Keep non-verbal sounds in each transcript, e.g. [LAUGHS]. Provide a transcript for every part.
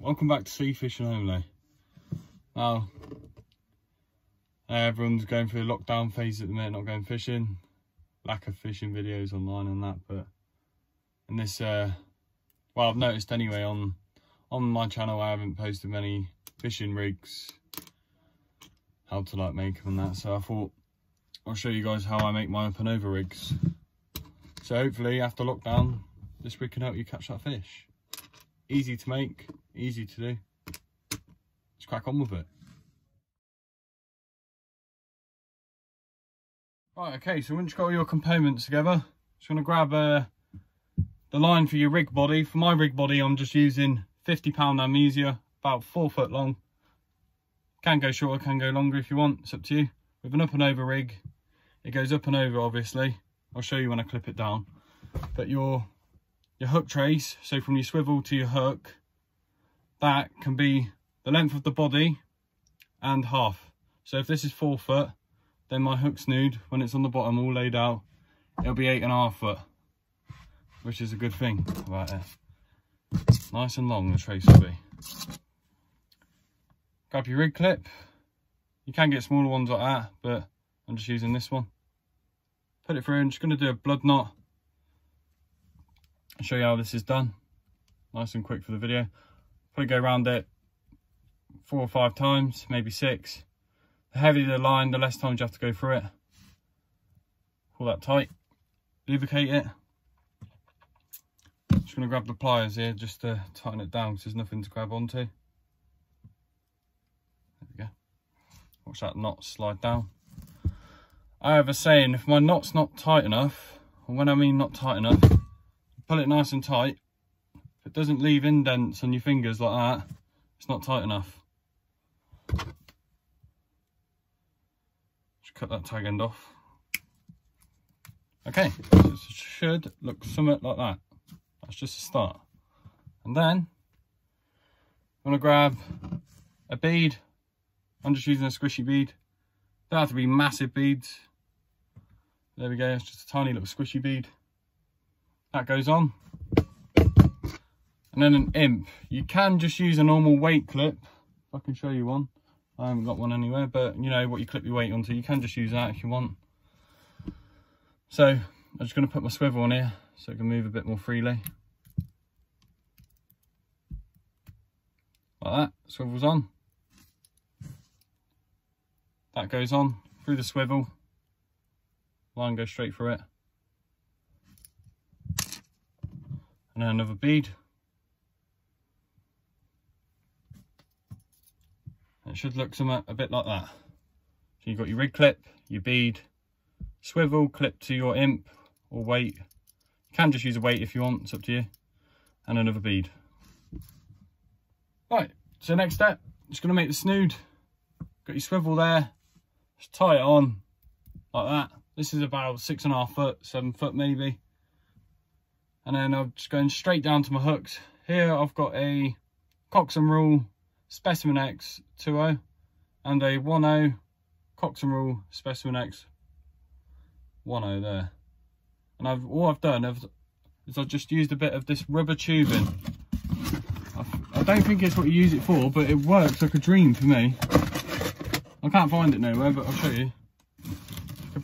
welcome back to Sea Fishing Only. Now, everyone's going through a lockdown phase at the minute, not going fishing. Lack of fishing videos online and that, but in this, uh, well, I've noticed anyway on on my channel I haven't posted many fishing rigs, how to like make them and that, so I thought I'll show you guys how I make my up over rigs. So hopefully after lockdown, this rig can help you catch that fish. Easy to make, easy to do. Let's crack on with it. Right, okay, so once you've got all your components together, just going to grab uh, the line for your rig body. For my rig body, I'm just using 50 pound amnesia, about four foot long. Can go shorter, can go longer if you want, it's up to you. With an up and over rig, it goes up and over obviously. I'll show you when I clip it down. But your your hook trace, so from your swivel to your hook, that can be the length of the body and half. So if this is four foot, then my hook snood, when it's on the bottom all laid out, it'll be eight and a half foot, which is a good thing about it. Nice and long the trace will be. Grab your rig clip. You can get smaller ones like that, but I'm just using this one. Put it through, I'm just going to do a blood knot. I'll show you how this is done. Nice and quick for the video. Probably go around it four or five times, maybe six. The heavier the line, the less times you have to go through it. Pull that tight, lubricate it. Just going to grab the pliers here just to tighten it down because there's nothing to grab onto. There we go. Watch that knot slide down. I have a saying, if my knot's not tight enough, and when I mean not tight enough, pull it nice and tight. It doesn't leave indents on your fingers like that, it's not tight enough. Just cut that tag end off. Okay, so it should look somewhat like that. That's just a start. And then, I'm gonna grab a bead. I'm just using a squishy bead. Don't have to be massive beads. There we go, it's just a tiny little squishy bead. That goes on. And then an imp. You can just use a normal weight clip. If I can show you one. I haven't got one anywhere, but you know what you clip your weight onto. You can just use that if you want. So I'm just going to put my swivel on here so it can move a bit more freely. Like that, swivel's on. That goes on through the swivel. Line goes straight through it. And then another bead. It should look somewhat a bit like that. So you've got your rig clip, your bead, swivel, clip to your imp or weight. You can just use a weight if you want, it's up to you. And another bead. Right, so next step, just gonna make the snood. Got your swivel there, just tie it on like that. This is about six and a half foot, seven foot maybe. And then I'm just going straight down to my hooks. Here I've got a Cox and Rule Specimen X 2.0 and a 1.0 Cox and Rule Specimen X 1.0 there. And I've all I've done is I've just used a bit of this rubber tubing. I don't think it's what you use it for, but it works like a dream for me. I can't find it nowhere, but I'll show you. A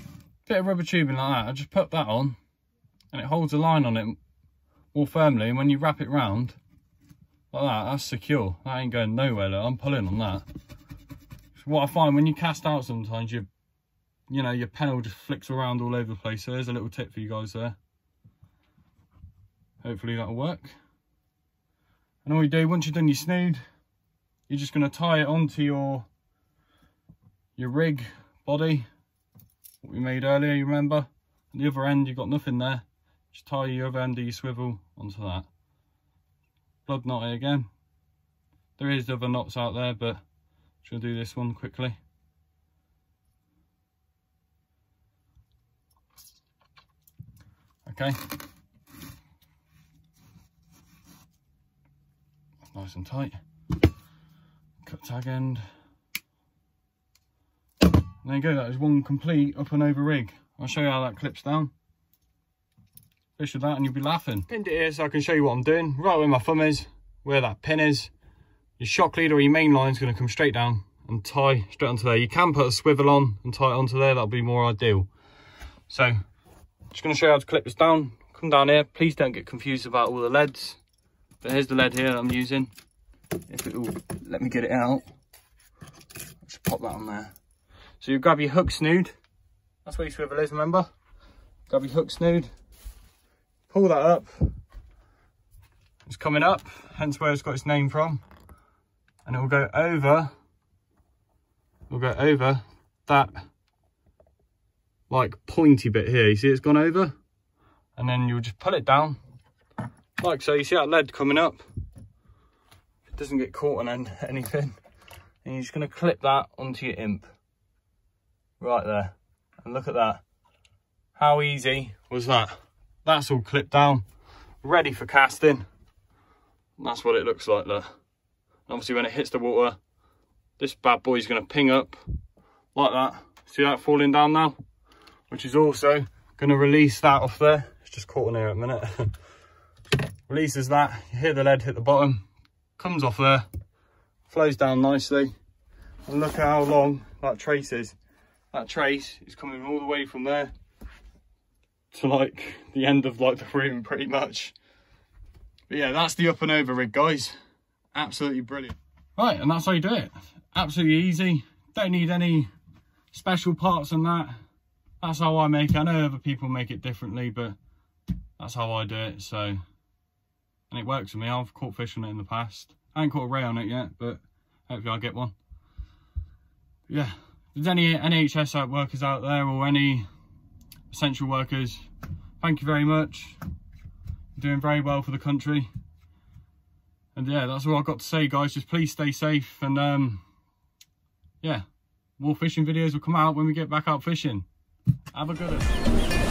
bit of rubber tubing like that. I just put that on and it holds a line on it more firmly. And when you wrap it round like that, that's secure. That ain't going nowhere. Look, I'm pulling on that. What I find when you cast out sometimes, you you know, your panel just flicks around all over the place. So there's a little tip for you guys there. Hopefully that'll work. And all you do, once you've done your snood, you're just going to tie it onto your your rig body, what we made earlier, you remember? The other end, you've got nothing there. Just tie your other end of your swivel onto that. Blood knot it again. There is other knots out there, but to do this one quickly. Okay. Nice and tight. Cut tag end. there you go, that is one complete up and over rig. I'll show you how that clips down. Fish that and you'll be laughing. Pinned it here so I can show you what I'm doing. Right where my thumb is, where that pin is. your shock lead or your main line is going to come straight down and tie straight onto there. You can put a swivel on and tie it onto there, that'll be more ideal. So, just going to show you how to clip this down. Come down here, please don't get confused about all the leads. But here's the lead here I'm using. If it will let me get it out, just pop that on there. So you grab your hook snood, that's where your swivel is, remember? Grab your hook snood, pull that up. It's coming up, hence where it's got its name from. And it will go over, we'll go over that like pointy bit here. You see it's gone over? And then you'll just pull it down like so. You see that lead coming up? It doesn't get caught on [LAUGHS] anything. And you're just going to clip that onto your imp. Right there. And look at that. How easy was that? That's all clipped down, ready for casting. That's what it looks like there. obviously when it hits the water, this bad boy's going to ping up like that. See that falling down now? which is also going to release that off there. It's just caught on here a minute. [LAUGHS] Releases that, you hear the lead hit the bottom, comes off there, flows down nicely. And look at how long that trace is. That trace is coming all the way from there to like the end of like the room pretty much. But yeah, that's the up and over rig, guys. Absolutely brilliant. Right, and that's how you do it. Absolutely easy. Don't need any special parts on that that's how I make it. I know other people make it differently, but that's how I do it. So, and it works for me. I've caught fish on it in the past. I ain't caught a ray on it yet, but hopefully I'll get one. Yeah, if there's any NHS workers out there or any essential workers, thank you very much. You're doing very well for the country. And yeah, that's all I've got to say, guys. Just please stay safe and um, yeah, more fishing videos will come out when we get back out fishing. Have a good one.